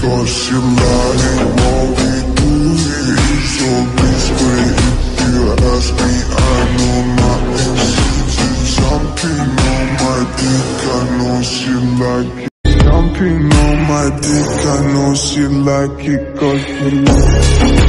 Cause she like what we do here So basically if you ask me I know my She's jumping on my dick I know she like it Jumping on my dick I know she like it. Cause she like